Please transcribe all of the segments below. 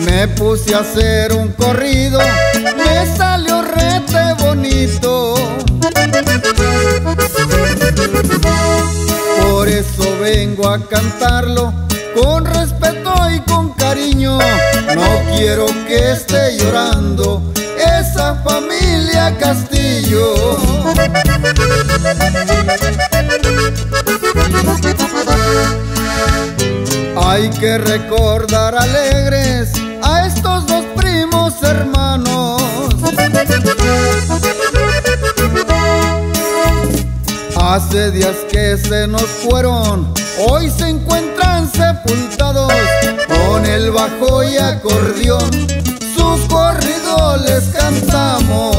Me puse a hacer un corrido, me salió rete bonito. Por eso vengo a cantarlo con respeto y con cariño. No quiero que esté llorando familia Castillo. Hay que recordar alegres a estos dos primos hermanos. Hace días que se nos fueron, hoy se encuentran sepultados con el bajo y acordeón. Sus corridos les cantamos.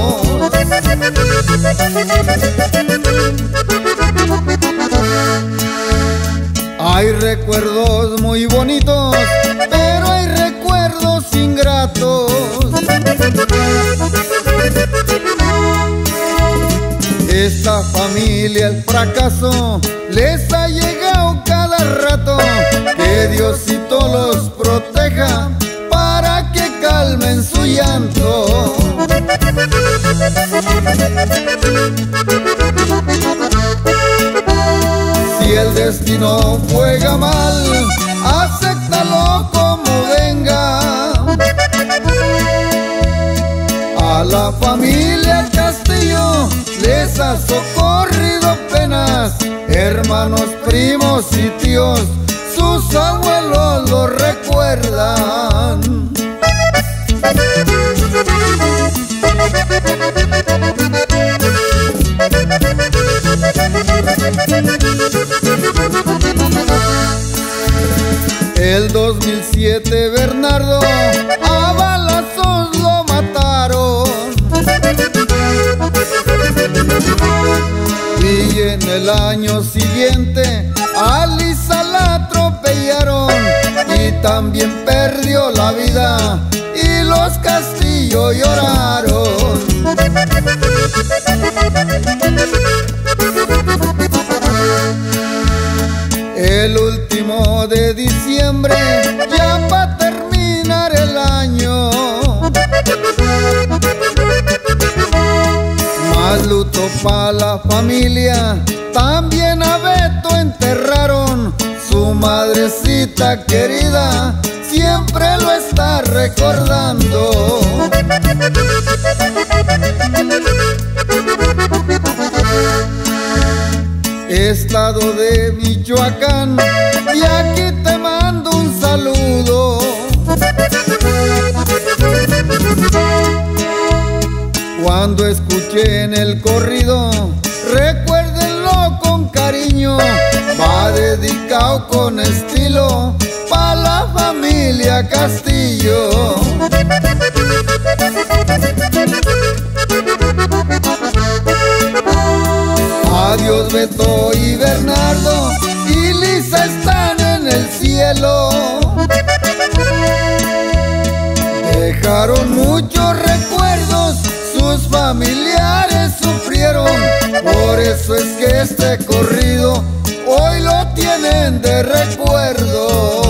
Hay recuerdos muy bonitos, pero hay recuerdos ingratos. Esta familia el fracaso les ha llegado cada rato. Que los Si el destino juega mal, acéptalo como venga. A la familia Castillo les ha socorrido penas, hermanos, primos y tíos, sus abuelos lo recuerdan. El 2007 Bernardo a balazos lo mataron. Y en el año siguiente a Lisa la atropellaron Y también perdió la vida y los castillos lloraron diciembre, ya va terminar el año. Más luto para la familia, también a Beto enterraron. Su madrecita querida siempre lo está recordando. Estado de Michoacán y aquí Cuando escuchen el corrido, recuérdenlo con cariño, va dedicado con estilo pa' la familia Castillo. Adiós Beto y Bernardo y Lisa están en el cielo. Dejaron muchos recuerdos, sus familiares sufrieron. Por eso es que este corrido hoy lo tienen de recuerdo.